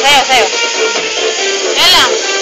Seo, seo. Yala.